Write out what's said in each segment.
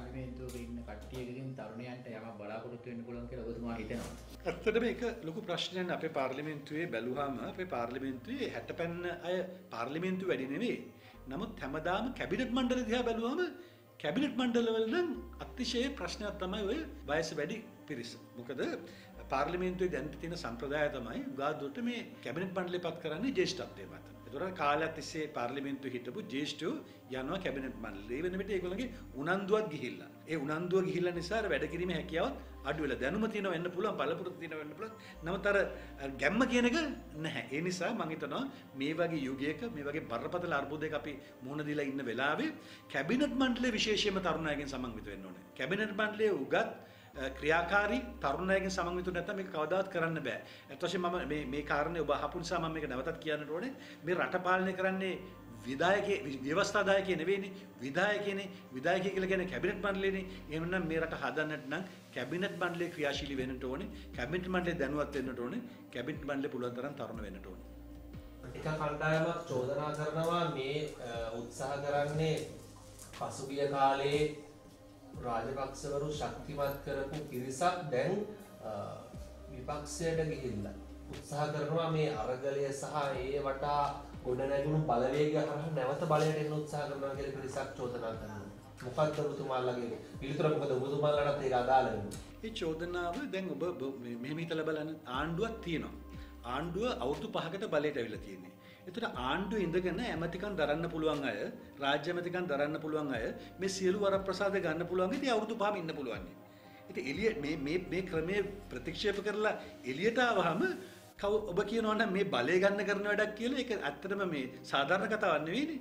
පාර්ලිමේන්තුවේ ඉන්න කට්ටියකින් තරුණයන්ට යමක් බලාපොරොත්තු වෙන්න පුළුවන් කියලා ඔබතුමා හිතනවා. ඇත්තටම ඒක ලොකු ප්‍රශ්නයක් අපේ පාර්ලිමේන්තුවේ බැලුවාම අපේ පාර්ලිමේන්තුවේ 60 පැන්න අය පාර්ලිමේන්තුව වැඩි නෙවෙයි. නමුත් හැමදාම කැබිනට් මණ්ඩල දිහා බැලුවාම කැබිනට් මණ්ඩලවල නම් අතිශය ප්‍රශ්නයක් තමයි ඔය වයස වැඩි පිරිස. මොකද පාර්ලිමේන්තුවේ දැන් තියෙන සම්ප්‍රදාය තමයි උගාදුරට මේ කැබිනට් මණ්ඩලය පත් කරන්නේ ජ්‍යෙෂ්ඨත්වයේ මත. ඒතොර කාලයක් තිස්සේ පාර්ලිමේන්තුවේ හිටපු ජ්‍යෙෂ්ඨයෝ යනවා කැබිනට් මණ්ඩලය. ඒ වෙන විට ඒගොල්ලන්ගේ උනන්දුවක් ගිහිල්ලා. ඒ උනන්දුව ගිහිල්ලා නිසා වැඩ කිරීමේ හැකියාවත් අඩු වෙලා දැනුම තියෙනව වෙන්න පුළුවන් බලපොරොත්තු තියෙනව වෙන්න පුළුවන්. නමුත් අර ගැම්ම කියන එක නැහැ. ඒ නිසා මම හිතනවා මේ වගේ යුගයක මේ වගේ බරපතල අර්බුදයක අපි මුහුණ දීලා ඉන්න වෙලාවේ කැබිනට් මණ්ඩලය විශේෂයෙන්ම තරුණයන්ගෙන් සමන්විත වෙන්න ඕනේ. කැබිනට් මණ්ඩලයේ උගත් ක්‍රියාකාරී තරුණයගෙන් සමන්විතු නැත්නම් මේක කවදාවත් කරන්න බෑ. ඒත් වශයෙන් මම මේ මේ කාරණේ ඔබ අහපු නිසා මම මේක නැවතත් කියන්නට ඕනේ. මේ රට පාලනය කරන්නේ විධායකේ ව්‍යවස්ථාදායකේ නෙවෙයිනේ විධායකේනේ විධායකය කියලා කියන්නේ කැබිනට් මණ්ඩලයනේ. එහෙනම් මේ රට හදන්නට නම් කැබිනට් මණ්ඩලය ක්‍රියාශීලී වෙන්නට ඕනේ. කැබිනට් මණ්ඩලය දැනුවත් වෙන්නට ඕනේ. කැබිනට් මණ්ඩලය පුළුවන් තරම් තරුණ වෙන්නට ඕනේ. එක කණ්ඩායමක් චෝදනා කරනවා මේ උත්සාහ කරන්නේ පසුගිය කාලේ රාජපක්ෂවරු ශක්තිමත් කරපු පිරිසක් දැන් විපක්ෂයට ගිහිල්ලා උත්සාහ කරනවා මේ අරගලය සහ ඒ වටා ගොඩනැගුණු බලවේග හරහා නැවත බලයට එන්න උත්සාහ කරනවා කියලා පිරිසක් චෝදනා කරනවා. මොකක්ද ඔබතුමාලගේ පිළිතුර මොකද ඔබතුමාලටත් ඒක අදාළ වෙන්නේ? ඒ චෝදනාව දැන් ඔබ මෙහෙම හිතලා බලන්න ආණ්ඩුවක් තියෙනවා. ආණ්ඩුව අවුරුදු 5කට බලයට ඇවිල්ලා තියෙන්නේ. එතකොට ආණ්ඩුව ඉඳගෙන ඇමතිකම් දරන්න පුළුවන් අය, රාජ්‍ය ඇමතිකම් දරන්න පුළුවන් අය මේ සියලු වරප්‍රසාද ගන්න පුළුවන් ඉතින් අවුරුදු 5ම ඉන්න පුළුවන්. ඉතින් එළිය මේ මේ මේ ක්‍රමයේ ප්‍රතික්ෂේප කරලා එළියට ආවහම කව ඔබ කියනවා නම් මේ බලය ගන්න කරන වැඩක් කියලා ඒක ඇත්තටම මේ සාධාරණ කතාවක් නෙවෙයිනේ.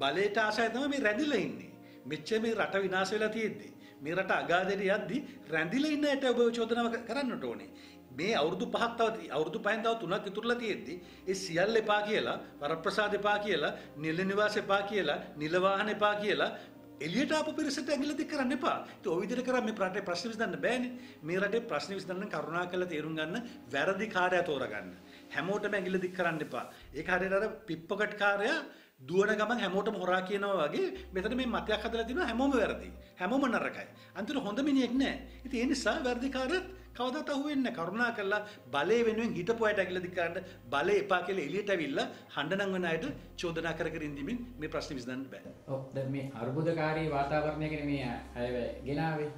බලයට ආසයි තමයි මේ රැඳිලා ඉන්නේ. මෙච්චර මේ රට විනාශ වෙලා තියෙද්දි මේ රට අගාධයට යද්දි රැඳිලා ඉන්න ඇට ඔබ චෝදනාව කරන්නට ඕනේ. මේ අවුරුදු පහක් තව අවුරුදු පහෙන් තව තුනක් ඉතුරුලා තියෙද්දි ඒ සියල්ල එපා කියලා වරප්‍රසාද එපා කියලා නිල නිවාස එපා කියලා නිල වාහන එපා කියලා එළියට ආපු පිරිසට ඇඟිල්ල දික් කරන්න එපා. ඒක ඔය විදිහට කරා මේ රටේ ප්‍රශ්න විසඳන්න බෑනේ. මේ රටේ ප්‍රශ්න විසඳන්න කරුණාකරලා තේරුම් ගන්න වැරදි කාර්යය තෝරගන්න. හැමෝටම ඇඟිල්ල දික් කරන්න එපා. ඒක හරියට අර පිප්පකට් කාර්යය දුවන ගමන් හැමෝටම හොරා කියනවා වගේ මෙතන මේ මතයක් හදලා තිනවා හැමෝම වැරදි. හැමෝම නරකයි. අන්තිමට හොඳ මිනිහෙක් නෑ. ඉතින් ඒ නිසා වැරදිකාරත් කවදාත් අහුවෙන්නේ නැහැ. කරුණා කරලා බලය වෙනුවෙන් හිටපු අයට ඇගිල්ල දික් කරන්න බලය එපා කියලා එළියට ඇවිල්ලා හඬනන් වෙන අයට චෝදනා කර කර ඉඳිමින් මේ ප්‍රශ්නේ විසඳන්න බෑ. ඔව් දැන් මේ අර්බුදකාරී වාතාවරණය කියන මේ අයවැය ගෙනාවේ.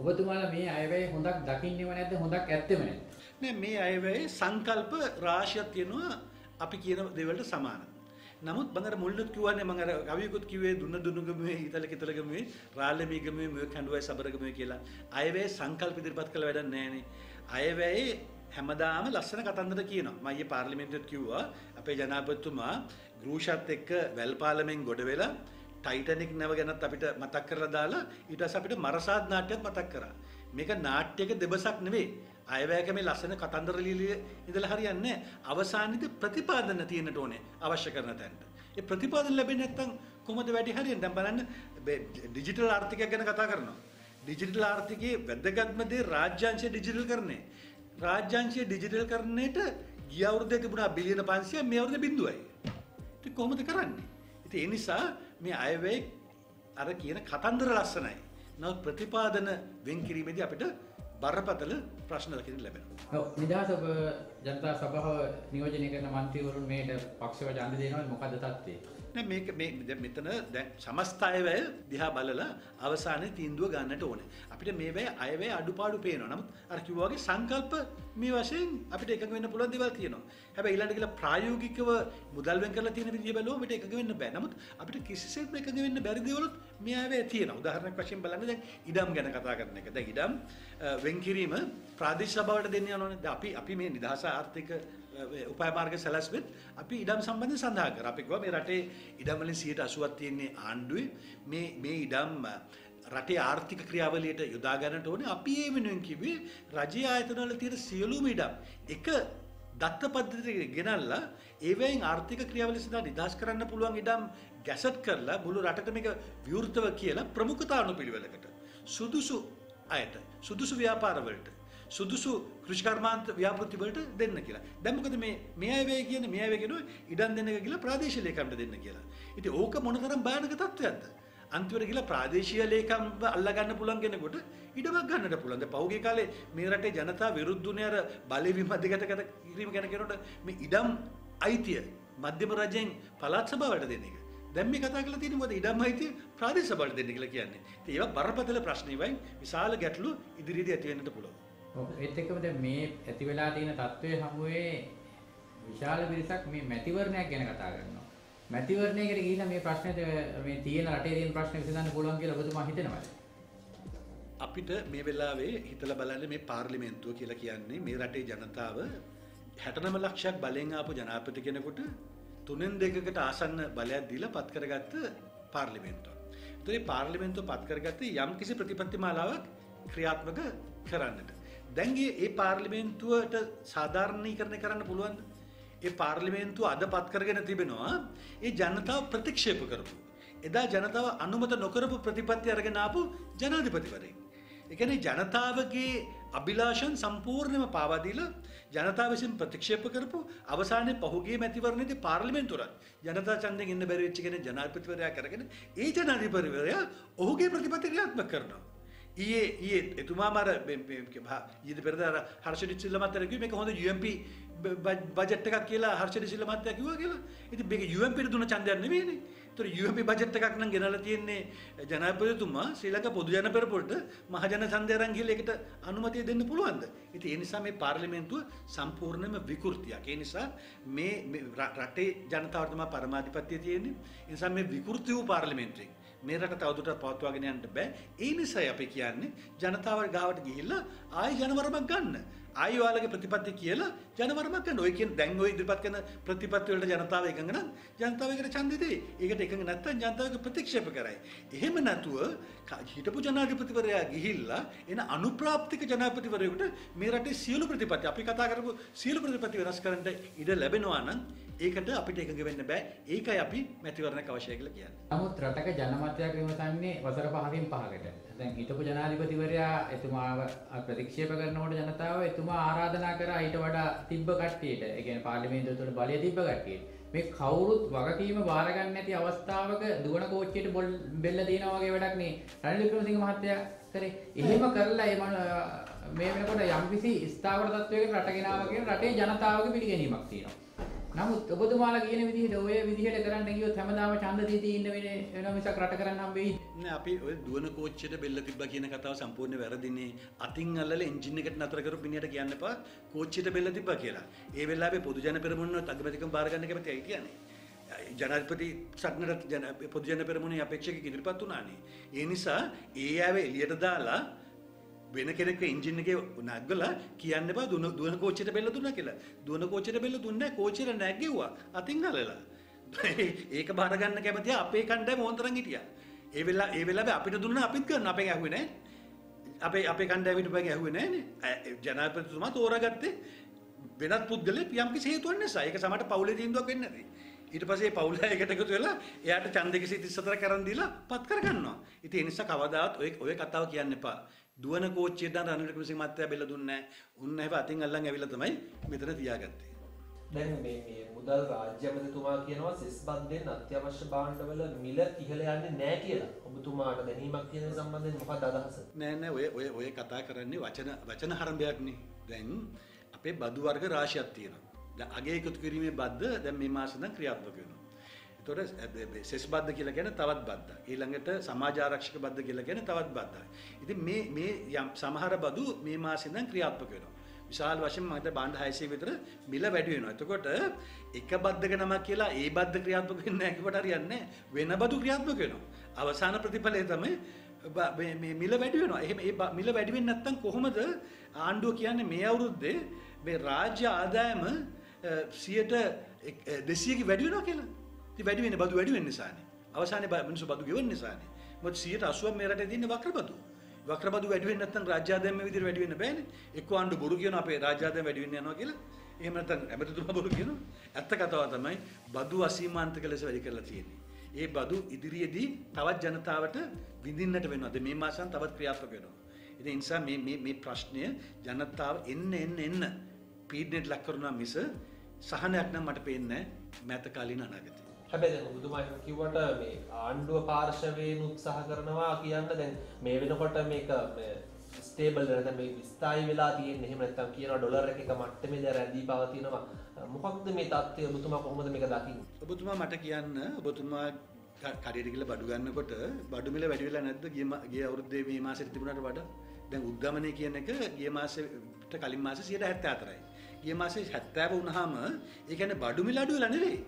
ඔබතුමාලා මේ අයවැය හොඳක් දකින්නේව නැද්ද හොඳක් ඇත්තෙම නැද්ද? නෑ මේ අයවැය සංකල්ප රාශියක් තියෙනවා අපි කියන දේවල්ට සමානයි. නමුත් මම අර මුලින්ම කිව්වනේ මම අර කවියකුත් කිව්වේ දුන්න දුන්නගමුවේ ඊතල කිතලගමුවේ රාළමීගමුවේ මොය කඬුවයි සබරගමුවේ කියලා. අයවැය සංකල්ප ඉදිරිපත් කළ වැඩක් නැහැනේ. අයවැයේ හැමදාම ලස්සන කතන්දර කියනවා. මම ඊයේ පාර්ලිමේන්තුවෙත් කිව්වා අපේ ජනාධිපතිතුමා ගෘහෂත් එක්ක වැල් පාලමෙන් ගොඩ වෙලා ටයිටනික් නැව ගැනත් අපිට මතක් කරලා දාලා ඊට පස්සේ අපිට මරසාද් නාට්‍යයක් මතක් කරා. මේක නාට්‍යයක දෙබසක් නෙවෙයි. අයවැයක මේ ලස්සන කතන්දර ලියලිය ඉඳලා හරියන්නේ නැහැ. අවසානයේදී ප්‍රතිපාදන තියෙන්නට ඕනේ අවශ්‍ය කරන තැනට. ඒ ප්‍රතිපාදන ලැබෙන්නේ නැත්නම් කොහොමද වැඩි හරියන්නේ? දැන් බලන්න ඩිජිටල් ආර්ථිකයක් ගැන කතා කරනවා. ඩිජිටල් ආර්ථිකයේ වැදගත්ම දේ රාජ්‍යාංශය ඩිජිටල් කරන්නේ. රාජ්‍යාංශය ඩිජිටල් කරන්නේට ගිය අවුරුද්දේ තිබුණා බිලියන 500 මේ අවුරුද්දේ බිඳුවයි. ඉතින් කොහොමද කරන්නේ? ඉතින් ඒ නිසා මේ අයවැය අර කියන කතන්දර ලස්සනයි. නමුත් ප්‍රතිපාදන වෙන් කිරීමේදී අපිට බරපතල ප්‍රශ්න දකින ලැබෙනවා. නිදහස ජනතා සභාව නියෝජනය කරන මන්ත්‍රීවරුන් මේට පක්ෂව ජන්ද දෙනවා මොකද තත්ත්වේ මේක මේ මෙතන දැන් සමස්ථායවැය දිහා බලලා අවසානයේ තීන්දුව ගන්නට ඕනේ. අපිට මේ වැය අයවැය අඩුපාඩු පේනවා. නමුත් අර කිව්වා වගේ සංකල්ප මේ වශයෙන් අපිට එකඟ වෙන්න පුළුවන් දේවල් තියෙනවා. හැබැයි ඊළඟට කියලා ප්‍රායෝගිකව මුදල් වෙන් කරලා තියෙන විදිය බැලුවම අපිට එකඟ වෙන්න බෑ. නමුත් අපිට කිසිසේත්ම එකඟ වෙන්න බැරි දේවලුත් මේ අයවැය තියෙනවා. උදාහරණයක් වශයෙන් බලන්න දැන් ඉඩම් ගැන කතා කරන එක. දැන් ඉඩම් වෙන් කිරීම ප්‍රාදේශ සභාවට දෙන්න යනවනේ. දැන් අපි අපි මේ නිදහස ආර්ථික උපාය මාර්ග සැලැස්වෙත් අපි ඉඩම් සම්බන්ධයෙන් සඳහන් කරා. අපි කිව්වා මේ රටේ ඉඩම් වලින් 80ක් තියෙන්නේ ආණ්ඩුවේ. මේ මේ ඉඩම් රටේ ආර්ථික ක්‍රියාවලියට යොදා ගන්නට ඕනේ. අපි ඒ වෙනුවෙන් කිව්වේ රජයේ ආයතන වල තියෙන සියලුම ඉඩම් එක දත්ත පද්ධතිය ගෙනල්ලා ඒවයින් ආර්ථික ක්‍රියාවලිය සඳහා නිදහස් කරන්න පුළුවන් ඉඩම් ගැසට් කරලා මුළු රටට මේක විවෘතව කියලා ප්‍රමුඛතානුපිළිවෙලකට සුදුසු අයට සුදුසු ව්‍යාපාරවලට සුදුසු කෘෂිකර්මාන්ත ව්‍යාපෘති වලට දෙන්න කියලා. දැන් මොකද මේ මේ අය වේ කියන්නේ මේ අය වේ කියනවා ඉඩම් දෙන්න එක කියලා ප්‍රාදේශීය ලේකම්ට දෙන්න කියලා. ඉතින් ඕක මොනතරම් භයානක තත්ත්වයක්ද? අන්තිමට ගිහලා ප්‍රාදේශීය ලේකම් අල්ලගන්න පුළුවන් කෙනෙකුට ඉඩමක් ගන්නට පුළුවන්. දැන් පහුගිය කාලේ මේ රටේ ජනතාව විරුද්ධුනේ අර බලය විමධ්‍යගත කිරීම ගැන කරනකොට මේ ඉඩම් අයිතිය මධ්‍යම රජයෙන් පළාත් සභාවට දෙන එක. දැන් මේ කතා කරලා තියෙන්නේ මොකද ඉඩම් අයිතිය ප්‍රාදේශ සභාවට දෙන්න කියලා කියන්නේ. ඉතින් ඒවා බරපතල ප්‍රශ්න ඉවයි විශාල ගැටලු ඉදිරියේදී ඇති වෙන්නට පුළුවන්. ඔව් ඒත් එක්කම දැන් මේ ඇති වෙලා තියෙන තත්ත්වයේ හමුවේ විශාල පිරිසක් මේ මැතිවරණයක් ගැන කතා කරනවා. මැතිවරණයකට ගිහිල්ලා මේ ප්‍රශ්නෙට මේ තියෙන රටේ තියෙන ප්‍රශ්න විසඳන්න පුළුවන් කියලා ඔබතුමා හිතනවද? අපිට මේ වෙලාවේ හිතලා බලන්න මේ පාර්ලිමේන්තුව කියලා කියන්නේ මේ රටේ ජනතාව 69 ලක්ෂයක් බලෙන් ආපු ජනාධිපති කෙනෙකුට තුනෙන් දෙකකට ආසන්න බලයක් දීලා පත් කරගත්ත පාර්ලිමේන්තුව. ඒතර මේ පාර්ලිමේන්තුව පත් කරගත්තේ යම් කිසි ප්‍රතිපත්ති මාලාවක් ක්‍රියාත්මක කරන්නට. දැන් ඒ පාර්ලිමේන්තුවට සාධාරණීකරණය කරන්න පුළුවන්ද? ඒ පාර්ලිමේන්තුව අද පත් කරගෙන තිබෙනවා ඒ ජනතාව ප්‍රතික්ෂේප කරපු. එදා ජනතාව අනුමත නොකරපු ප්‍රතිපත්ති අරගෙන ආපු ජනාධිපතිවරයෙක්. ඒ කියන්නේ ජනතාවගේ අභිලාෂන් සම්පූර්ණයෙන්ම පාවා දීලා ජනතාව විසින් ප්‍රතික්ෂේප කරපු අවසානයේ පහුගිය මැතිවරණයේදී පාර්ලිමේන්තුවට ජනතා ඡන්දයෙන් ඉන්න බැරි වෙච්ච කෙනෙක් ජනාධිපතිවරයා කරගෙන ඒ ජනාධිපතිවරයා ඔහුගේ ප්‍රතිපත්ති ක්‍රියාත්මක කරනවා. ඊයේ ඊයේ එතුමා මර ඊයේ පෙරදා හර්ෂ ඩිසිල්ල මහත්තයා කිව්වේ මේක හොඳ UMP බජට් එකක් කියලා හර්ෂ ඩිසිල්ල මහත්තයා කිව්වා කියලා. ඉතින් මේක UMP ට දුන්න ඡන්දයක් නෙවෙයිනේ. ඒතර UMP බජට් එකක් නම් ගෙනලා තියෙන්නේ ජනාධිපතිතුමා ශ්‍රී ලංකා පොදු ජන පෙරපොරට මහජන ඡන්දය අරන් ගිහලා ඒකට අනුමැතිය දෙන්න පුළුවන්ද? ඉතින් ඒ නිසා මේ පාර්ලිමේන්තුව සම්පූර්ණයෙන්ම විකෘතියක්. ඒ නිසා මේ රටේ ජනතාවට තමයි පරමාධිපත්‍යය තියෙන්නේ. ඒ නිසා මේ විකෘති වූ පාර්ලිමේන්තුවෙන් මේ රට තවදුරටත් පවත්වාගෙන යන්න බෑ. ඒ නිසායි අපි කියන්නේ ජනතාව ගාවට ගිහිල්ලා ආයෙ ජනවරමක් ගන්න. ආයෙ ඔයාලගේ ප්‍රතිපත්ති කියලා ජනවරමක් ගන්න. ඔය කියන දැන් ඔය ඉදිරිපත් කරන ප්‍රතිපත්ති වලට ජනතාව එකඟ නම් ජනතාව ඒකට ඡන්දෙ දෙයි. ඒකට එකඟ නැත්නම් ජනතාව ප්‍රතික්ෂේප කරයි. එහෙම නැතුව හිටපු ජනාධිපතිවරයා ගිහිල්ලා එන අනුප්‍රාප්තික ජනාධිපතිවරයෙකුට මේ රටේ සියලු ප්‍රතිපත්ති අපි කතා කරපු සියලු ප්‍රතිපත්ති වෙනස් කරන්න ඉඩ ලැබෙනවා නම් ඒකට අපිට එකඟ වෙන්න බෑ. ඒකයි අපි මැතිවරණයක් අවශ්‍යයි කියලා කියන්නේ. නමුත් රටක ජනමතයක් විමසන්නේ වසර 5කින් 5කට. දැන් හිටපු ජනාධිපතිවරයා එතුමාව ප්‍රතික්ෂේප කරනකොට ජනතාව එතුමා ආරාධනා කරා ඊට වඩා තිබ්බ කට්ටියට. ඒ කියන්නේ පාර්ලිමේන්තුව තුළ බලය තිබ්බ කට්ටියට. මේ කවුරුත් වගකීම බාර ගන්න නැති අවස්ථාවක දුවන කෝච්චියට බොල් බෙල්ල දිනනවා වගේ වැඩක් නේ රනිල් වික්‍රමසිංහ මහත්තයා කරේ. එහෙම කරලා ඒ මේ වෙනකොට යම්කිසි ස්ථාවර තත්වයකට රට ගෙනාවා කියන රටේ ජනතාවගේ පිළිගැනීමක් තියෙනවා. නමුත් ඔබතුමාලා කියන විදිහට ඔය විදිහට කරන්න ගියොත් හැමදාම ඡන්ද දී දී ඉන්න වෙන්නේ වෙනවා මිසක් රට කරන්න හම් වෙයි නෑ අපි ඔය දුවන කෝච්චියට බෙල්ල තිබ්බා කියන කතාව සම්පූර්ණ වැරදිනේ. අතින් අල්ලලා එන්ජින් එකට නතර කරපු මිනිහට කියන්න එපා. කෝච්චියට බෙල්ල තිබ්බා කියලා. ඒ වෙලාවේ පොදු ජන පෙරමුණ අගමැතිකම් බාර ගන්න කැමති ඇයි කියන්නේ. ජනාධිපති සටනට ජන පොදු ජන පෙරමුණේ අපේක්ෂක ඉදිරිපත් වුණානේ. ඒ නිසා ඒ ආවේ එළියට දාලා වෙන කෙනෙක් එන්ජින් එකේ නැග්ගලා කියන්න එපා දුන දුවන කෝච්චියට බෙල්ල දුන්නා කියලා. දුවන කෝච්චියට බෙල්ල දුන්නේ කෝච්චියට නැග්ගෙව්වා. අතින් අලලා. ඒක බාර ගන්න කැමතිය අපේ කණ්ඩායම ඕන්තරම් හිටියා. ඒ වෙලාව ඒ වෙලාවේ අපිට දුන්නා අපිත් ගන්න අපෙන් ඇහුවේ නැහැ. අපේ අපේ කණ්ඩායමට පගේ ඇහුවේ නැහනේ. ජනාධිපතිතුමා තෝරාගත්තේ වෙනත් පුද්ගලෙක් යම් කිසි හේතුවක් නිසා. ඒක සමහරට පවුලේ තීන්දුවක් වෙන්නේ නැති. ඊට පස්සේ පවුල එකට එකතු වෙලා එයාට ඡන්ද 134 කරන් දීලා පත් කරගන්නවා. ඉතින් ඒ නිසා කවදාවත් ඔය ඔය කතාව කියන්න එපා. දුවන කෝච්චියට නම් රනිල් වික්‍රමසිංහ මහත්තයා බෙල්ල දුන්නේ නැහැ. උන්න හැබැයි අතින් අල්ලන් ඇවිල්ලා තමයි මෙතන තියාගත්තේ. දැන් මේ මේ මුදල් රාජ්‍ය අමාත්‍යතුමා කියනවා සෙස් බද්දෙන් අත්‍යවශ්‍ය භාණ්ඩවල මිල ඉහළ යන්නේ නැහැ කියලා. ඔබතුමාට දැනීමක් තියෙන සම්බන්ධයෙන් මොකක්ද අදහස? නෑ නෑ ඔය ඔය ඔය කතා කරන්නේ වචන වචන හරඹයක් නේ. දැන් අපේ බදු වර්ග රාශියක් තියෙනවා. දැන් අගේ එකතු කිරීමේ බද්ද දැන් මේ මාසෙ ඉඳන් ක්‍රියාත්මක වෙනවා. එතකොට සෙස් බද්ද කියලා කියන්නේ තවත් බද්දා. ඊළඟට සමාජ ආරක්ෂක බද්ද කියලා කියන්නේ තවත් බද්දා. ඉතින් මේ මේ යම් සමහර බදු මේ මාසෙ ඉඳන් ක්‍රියාත්මක වෙනවා. විශාල වශයෙන් මම හිතා බාණ්ඩ 600 විතර මිල වැඩි වෙනවා. එතකොට එක බද්දක නමක් කියලා ඒ බද්ද ක්‍රියාත්මක වෙන්නේ නැහැ කිව්වට හරියන්නේ නැහැ. වෙන බදු ක්‍රියාත්මක වෙනවා. අවසාන ප්‍රතිඵලය තමයි මේ මිල වැඩි වෙනවා. එහෙම ඒ මිල වැඩි වෙන්නේ නැත්නම් කොහොමද ආණ්ඩුව කියන්නේ මේ අවුරුද්දේ මේ රාජ්‍ය ආදායම 100ට 200 වැඩි වෙනවා කියලා. ඉතින් වැඩි වෙන්නේ බදු වැඩි වෙන නිසානේ. අවසානයේ මිනිස්සු බදු ගෙවන නිසානේ. මොකද 180ක් මේ රටේ තියෙන වක්‍ර බදු. වක්‍ර බදු වැඩි වෙන්නේ නැත්නම් රාජ්‍ය ආදායම මේ විදිහට වැඩි වෙන්න බෑනේ. එක්ක ආණ්ඩු බොරු කියන අපේ රාජ්‍ය ආදායම වැඩි වෙන්න යනවා කියලා. එහෙම නැත්නම් ඇමතිතුමා බොරු කියනවා. ඇත්ත කතාව තමයි බදු අසීමාන්තික ලෙස වැඩි කරලා තියෙන්නේ. ඒ බදු ඉදිරියේදී තවත් ජනතාවට විඳින්නට වෙනවා. මේ මාසයන් තවත් ක්‍රියාත්මක වෙනවා. ඉතින් ඒ නිසා මේ මේ මේ ප්‍රශ්නය ජනතාව එන්න එන්න එන්න පීඩනයට ලක් කරනවා මිස සහනයක් නම් මට පේන්නේ නැහැ මෑත කාලීන අනාගතේ. හැබැයි දැන් ඔබතුමා එහෙම කිව්වට මේ ආණ්ඩුව පාර්ශවයෙන් උත්සාහ කරනවා කියන්න දැන් මේ වෙනකොට මේක මේ ස්ටේබල් නැත්නම් මේ විස්ථායි වෙලා තියෙන්නේ. එහෙම නැත්නම් කියනවා ඩොලර් එක එක මට්ටමේ දැන් රැඳී පවතිනවා. මොකක්ද මේ தත්ත්වය? ඔබතුමා කොහොමද මේක දකින්නේ? ඔබතුමා මට කියන්න ඔබතුමා කඩේට ගිහලා බඩු ගන්නකොට බඩු මිල වැඩි වෙලා නැද්ද? ගිය මා- ගිය අවුරුද්දේ මේ මාසෙට තිබුණාට වඩා? දැන් උද්ගමනය කියන එක ගිය මාසෙට කලින් මාසේ 74යි ගිය මාසේ 70 වුණාම ඒ කියන්නේ බඩු මිල අඩු වෙලා නෙවෙයි.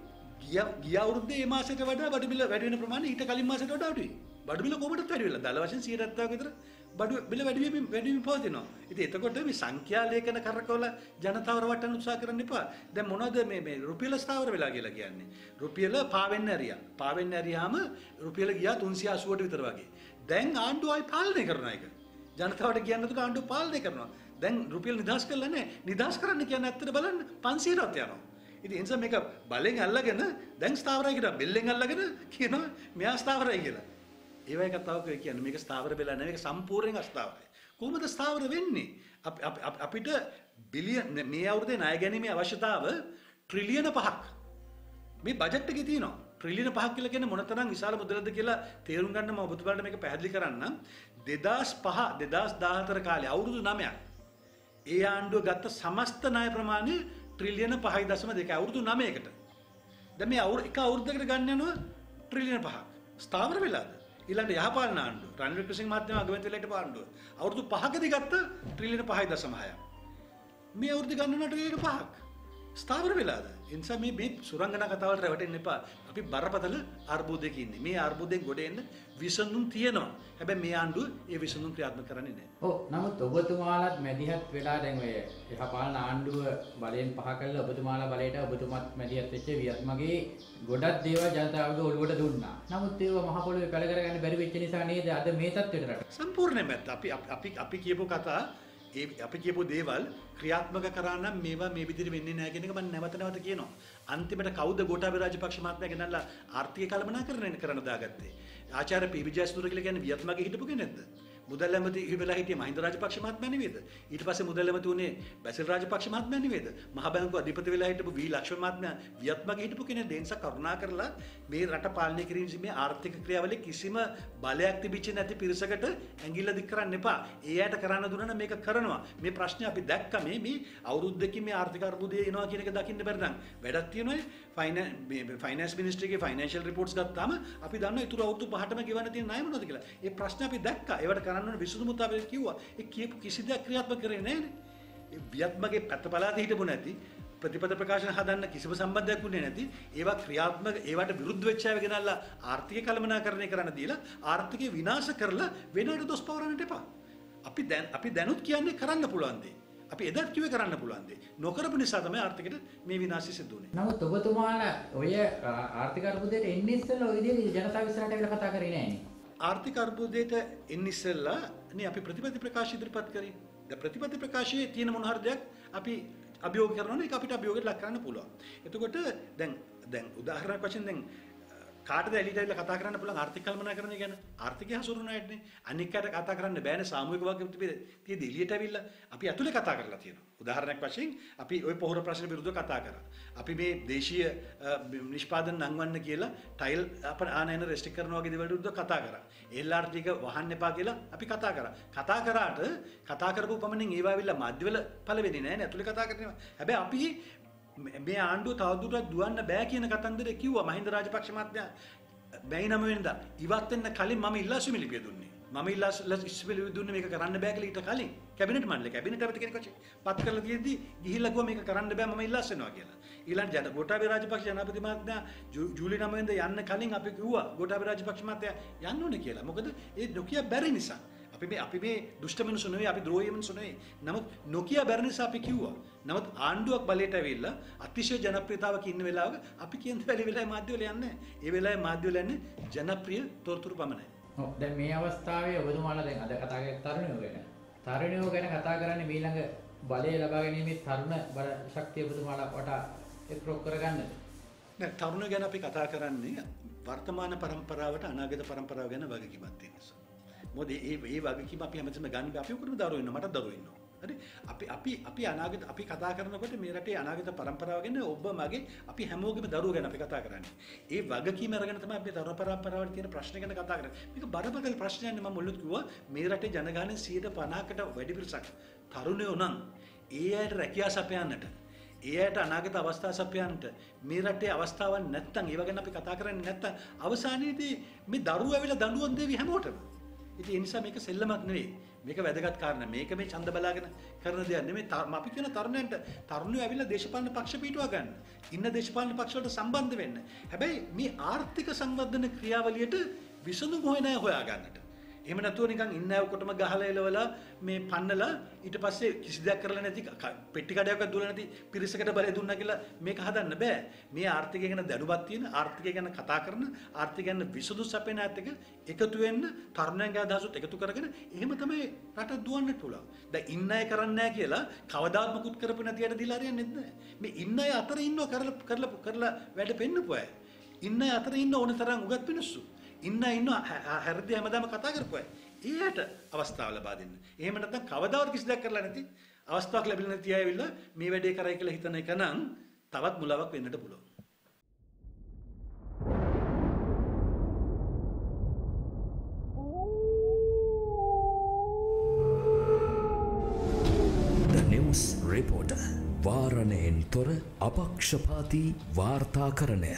ගිය ගිය අවුරුද්දේ මේ මාසෙට වඩා බඩු මිල වැඩි වෙන ප්‍රමාණය ඊට කලින් මාසෙට වඩා අඩුයි. බඩු මිල කොහොමදත් වැඩි වෙලා? දල වශයෙන් 70ක් විතර බඩු මිල වැඩි වෙමින් වැඩි වෙමින් පවතිනවා. ඉතින් එතකොට මේ සංඛ්‍යා ලේඛන කරකවල ජනතාව රවට්ටන්න උත්සාහ කරන්න එපා. දැන් මොනවද මේ මේ රුපියල ස්ථාවර වෙලා කියලා කියන්නේ? රුපියල පාවෙන්න ඇරියා. පාවෙන්න ඇරියාම රුපියල ගියා 380ට විතර වගේ. දැන් ආණ්ඩුව ආයි පාලනය කරන එක ජනතාවට කියන්න තුක ආණ්ඩුව පාලනය කරනවා. දැන් රුපියල් නිදහස් කරලා නැහැ. නිදහස් කරන්න කියන්නේ ඇත්තට බලන්න 500ට යනවා. ඉතින් ඒ නිසා මේක බලෙන් අල්ලගෙන දැන් ස්ථාවරයි කියලා බෙල්ලෙන් අල්ලගෙන කියනවා මෙයා ස්ථාවරයි කියලා. ඒවයි කතාවක කියන්නේ? මේක ස්ථාවර වෙලා නැහැ. මේක සම්පූර්ණයෙන් අස්ථාවරයි. කොහොමද ස්ථාවර වෙන්නේ? අප- අප- අප- අපිට බිලියන් මේ අවුරුද්දේ ණය ගැනීමේ අවශ්‍යතාව ට්‍රිලියන පහක්. මේ බජට් එකේ තියෙනවා. ට්‍රිලියන පහක් කියලා කියන්නේ මොනතරම් විශාල මුදලද කියලා තේරුම් ගන්න මම ඔබතුමාලට මේක පැහැදිලි කරන්නම්. 2005 2014 කාලේ අවුරුදු 9ක් ඒ ආණ්ඩුව ගත්ත සමස්ත ණය ප්‍රමාණය ට්‍රිලියන 5.2 අවුරුදු 9කට දැන් මේ අවුරු එක අවුරුද්දකට ගන්න යනවා ට්‍රිලියන 5ක් ස්ථාවර වෙලාද? ඊළඟ යහපාලන ආණ්ඩුව. රනිල් වික්‍රමසිංහ මහත්මයා අගමැති වෙලා හිටපු ආණ්ඩුව. අවුරුදු 5කදී ගත්ත ට්‍රිලියන 5.6ක් මේ අවුරුදු ගන්නන ට්‍රිලියන 5ක් ස්ථාවර වෙලාද ඒ නිසා මේ මේ සුරංගනා කතාවලට රැවටෙන්න එපා. අපි බරපතල අර්බුදයක ඉන්නේ. මේ අර්බුදයෙන් ගොඩ එන්න විසඳුම් තියෙනවා. හැබැයි මේ ආණ්ඩුව ඒ විසඳුම් ක්‍රියාත්මක කරන්නේ නැහැ. ඔව්. නමුත් ඔබතුමාලත් මැදිහත් වෙලා දැන් ඔය යහපාලන ආණ්ඩුව බලයෙන් පහ කළා. ඔබතුමාලා බලයට ඔබතුමත් මැදිහත් වෙච්ච වියත්මගේ ගොඩක් දේවල් ජනතාවගේ ඔළුවට දුන්නා. නමුත් ඒව මහ පොළොවේ පැල කරගන්න බැරි වෙච්ච නිසා නේද? අද මේ තත්ත්වයට රට. සම්පූර්ණයෙන්ම. අපි අපි අපි කියපු කතා ඒ අපි කියපු දේවල් ක්‍රියාත්මක කරා නම් මේවා මේ විදිහට වෙන්නේ නැහැ කියන එක මම නැවත නැවත කියනවා. අන්තිමට කවුද ගෝඨාභය රාජපක්ෂ මහත්මයා ගෙනල්ලා ආර්ථික කළමනාකරණය කරන්න දාගත්තේ? ආචාර්ය පී.වී. ජයසූරිය කියලා කියන්නේ වියත්මගේ හිටපු කෙනෙක්ද? මුදල් ඇමති වෙලා හිටියේ මහින්ද රාජපක්ෂ මහත්මයා නෙවෙයිද? ඊට පස්සේ මුදල් ඇමති උනේ බැසිල් රාජපක්ෂ මහත්මයා නෙවෙයිද? මහ බැංකුව අධිපති වෙලා හිටපු වී ලක්ෂ්මන් මහත්මයා වියත්මගේ හිටපු කෙනෙක්. ඒ නිසා කරුණා කරලා මේ රට පාලනය කිරීම මේ ආර්ථික ක්‍රියාවලිය කිසිම බලයක් තිබිච්ච නැති පිරිසකට ඇඟිල්ල දික් කරන්න එපා. ඒ අයට කරන්න දුන්නා නම් මේක කරනවා. මේ ප්‍රශ්නේ අපි දැක්ක මේ මේ අවුරුද්දකින් මේ ආර්ථික අර්බුදය එනවා කියන එක දකින්න බැරි නම් වැඩක් තියෙනවා ෆයිනන්ස් මිනිස්ට්‍රියගේ ෆයිනෑන්ෂල් රිපෝර්ට්ස් ගත්තාම අපි දන්නවා ඉතුරු අවුරුදු පහටම ගෙවන්න තියෙන ණය මොනවද කියලා. ඒ ප්‍රශ්නේ අපි දැක්කා. ඒවට කරන්න ඕන විසඳුමුත් අපි කිව්වා. ඒ කියපු කිසි දෙයක් ක්‍රියාත්මක කරේ නැහැනේ. ඒ වියත්මගේ පැත්ත පලාතේ හිටපු නැති ප්‍රතිපද ප්‍රකාශන හදන්න කිසිම සම්බන්ධයක් උන්නේ නැති ඒවා ක්‍රියාත්මක ඒවට විරුද්ධ වෙච්ච අය ගෙනල්ලා ආර්ථික කළමනාකරණය කරන්න දීලා ආර්ථිකය විනාශ කරලා වෙනකට දොස් පවරන්නට එපා. අපි දැන් අපි දැනුත් කියන්නේ කරන්න පුළුවන් දේ. අපි එදත් කිව්වේ කරන්න පුළුවන් දේ. නොකරපු නිසා තමයි ආර්ථිකයට මේ විනාශය සිදු වුනේ. නමුත් ඔබතුමාලා ඔය ආර්ථික අර්බුදයට එන්නේ ඉස්සෙල්ලා ඔය විදිහට ජනතාව ඉස්සරහට ඇවිල්ලා කතා කරේ නෑනේ. ආර්ථික අර්බුදයට එන්න ඉස්සෙල්ලා නේ අපි ප්‍රතිපත්ති ප්‍රකාශ ඉදිරිපත් කරේ. ද ප්‍රතිපත්ති ප්‍රකාශයේ තියෙන මොන හරි දෙයක් අපි අභියෝග කරනවා ඒක අපිට අභියෝගයට ලක් කරන්න පුළුවන්. එතකොට දැන් දැන් උදාහරණයක් වශයෙන් දැන් කාටද එළියට ඇවිල්ලා කතා කරන්න පුළුවන්? ආර්ථික කළමනාකරණය ගැන. ආර්ථිකය හසුරුවන අයටනේ. අනික් අයට කතා කරන්න බෑනේ. සාමූහික වගේ තියෙදි එළියට ඇවිල්ලා අපි ඇතුලේ කතා කරලා තියෙනවා. උදාහරණයක් වශයෙන් අපි ওই පොහොර ප්‍රශ්න විරුද්ධව කතා කරා. අපි මේ දේශීය අ, නිෂ්පාදන නංවන්න කියලා ටයිල් අප ආනයන රෙස්ට්‍රික් කරනවා වගේ දේවල් විරුද්ධව කතා කරා. LRT ටික වහන්න එපා කියලා අපි කතා කරා. කතා කරාට කතා කරපු පමණින් ඒවා ඇවිල්ලා මධ්‍යවල පළවෙන්නේ නැහැ නේ ඇතුලේ කතා කරනවා. හැබැයි අපි මේ ආණ්ඩුව තවදුරටත් දුවන්න බෑ කියන කතන්දරේ කිව්වා මහින්ද රාජපක්ෂ මහත්මයා බැයි නම වෙනදා? ඉවත් වෙන්න කලින් මම ඉල්ලාසුමි ලිපිය දුන්නේ මම ඉල්ලාසුමි ලිපිය දුන්නේ මේක කරන්න බෑ කියලා ඊට කලින්. කැබිනට් මණ්ඩලය කැබිනට් ඇමති කෙනෙක් වශයෙන්. පත් කරලා තියෙද්දි ගිහිල්ලා කිව්වා මේක කරන්න බෑ මම ඉල්ලාස් වෙනවා කියලා. ඊළඟ ජන ගෝඨාභය රාජපක්ෂ ජනාධිපති මහත්මයා ජූ- ජූලි 9 වෙනිදා යන්න කලින් අපි කිව්වා ගෝඨාභය රාජපක්ෂ මහත්තයා යන්න ඕනේ කියලා. මොකද ඒ නොකිය බැරි නිසා අපි මේ අපි මේ දුෂ්ට මිනිස්සු නෙවෙයි අපි ද්‍රෝහී මිනිස්සු නෙවෙයි. නමුත් නොකිය බැරි නිසා අපි කිව්වා. නමුත් ආණ්ඩුවක් බලයට ඇවිල්ලා අතිශය ජනප්‍රියතාවක ඉන්න වෙලාවක අපි කියන බැලි වෙලාවේ මාධ්‍ය වල යන්නේ. ඒ වෙලාවේ මාධ්‍ය වල යන්නේ ජනප්‍රිය තොරතුරු පමණයි. ඔව් දැන් මේ අවස්ථාවේ ඔබතුමාලා දැන් අද කතා කරේ තරුණයෝ ගැන. තරුණයෝ ගැන කතා කරන්නේ මේ ළඟ බලය ලබා ගැනීමේ තරුණ බල ශක්තිය ඔබතුමාලා වටා එක්රොක් කරගන්නද? නෑ තරුණ ගැන අපි කතා කරන්නේ වර්තමාන પરම්පරාවට අනාගත પરම්පරාව ගැන වගකීමක් තියෙන නිසා. මොකද ඒ ඒ වගකීම අපි හැමතිස්සෙම ගන්න බෑ. අපි ඔක්කොම දරුවෝ ඉන්නවා. මටත් දරුවෝ ඉන්නවා. හරි අපි අපි අපි අනාගත අපි කතා කරනකොට මේ රටේ අනාගත පරම්පරාව ගැන ඔබ මගේ අපි හැමෝගෙම දරුවෝ ගැන අපි කතා කරන්නේ. ඒ වගකීම අරගෙන තමයි අපි දරුවෝ පරම්පරාවට තියෙන ප්‍රශ්න ගැන කතා කරන්නේ. මේක බරපතල ප්‍රශ්නයක් නේ මම මුලින්ම කිව්වා මේ රටේ ජනගහනය 150කට වැඩි පිරිසක් තරුණයෝ නම් ඒ අයට රැකියාව සපයන්නට ඒ අයට අනාගත අවස්ථා සපයන්නට මේ රටේ අවස්ථාවක් නැත්තම් ඒව ගැන අපි කතා කරන්නේ නැත්තම් අවසානයේදී මේ දරුවෝ ඇවිල්ලා දඬුවම් දෙවි හැමෝටම. ඉතින් ඒ නිසා මේක සෙල්ලමක් නෙවෙයි. මේක වැදගත් කාරණා. මේක මේ ඡන්ද බලාගෙන කරන දෙයක් නෙමෙයි. ත- අපි කියන තරුණයන්ට තරුණයෝ ඇවිල්ලා දේශපාලන පක්ෂ පිටුවා ගන්න. ඉන්න දේශපාලන පක්ෂ වලට සම්බන්ධ වෙන්න. හැබැයි මේ ආර්ථික සංවර්ධන ක්‍රියාවලියට විසඳුම් හොයන අය හොයා ගන්නට. එහෙම නැතුව නිකන් ඉන්න අය ඔක්කොටම ගහලා එලවලා මේ පන්නලා ඊට පස්සේ කිසි දෙයක් කරලා නැති ක- පෙට්ටි කඩයක්වත් දුවලා නැති පිරිසකට බලය දුන්නා කියලා මේක හදන්න බෑ. මේ ආර්ථිකය ගැන දැනුවත් තියෙන ආර්ථිකය ගැන කතා කරන ආර්ථිකය ගැන විසඳු සපයන අයත් එක්ක එකතු වෙන්න තරුණයන්ගේ අදහසුත් එකතු කරගෙන එහෙම තමයි රට දුවන්න පුළුවන්. දැන් ඉන්න අය කරන්නේ නැහැ කියලා කවදාත් මුකුත් කරපු නැති අයට දීලා හරියන්නේ නැහැ. මේ ඉන්න අය අතර ඉන්නව කරලා කරලා කරලා වැඩ පෙන්නපු අය. ඉන්න අය අතර ඉන්න ඕන තරම් උගත් මිනිස්සු. ඉන්න ඉන්න හැරදි හැමදාම කතා කරපු අය. ඒයට අවස්ථාව ලබා දෙන්න. එහෙම නැත්නම් කවදාවත් කිසි දෙයක් කරලා නැති අවස්ථාවක් ලැබිලා නැති අය ඇවිල්ලා මේ වැඩේ කරයි කියලා හිතන එක නම් තවත් මුලාවක් වෙන්නට පුළුවන්. The News Reporter වාරණයෙන් තොර අපක්ෂපාති වාර්තාකරණය